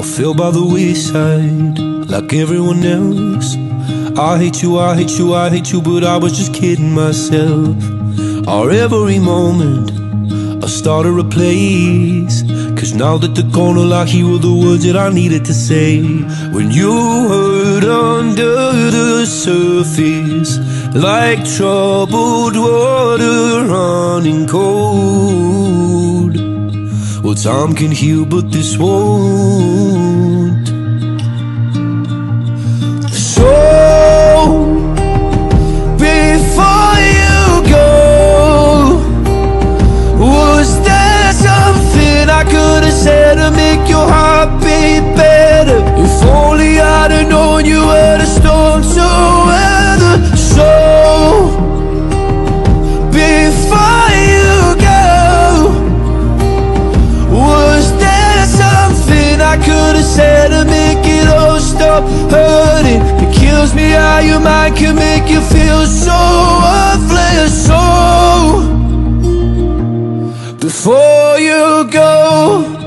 I fell by the wayside like everyone else. I hate you, I hate you, I hate you, but I was just kidding myself. Our every moment, I started a place. Cause now that the corner I hear were the words that I needed to say. When you hurt under the surface, like troubled water running cold. Well, time can heal, but this won't. So, before you go, was there something I could have said to make your heart beat better? If only I'd have known you were the storm to weather. So, how your mind can make you feel so worthless So, before you go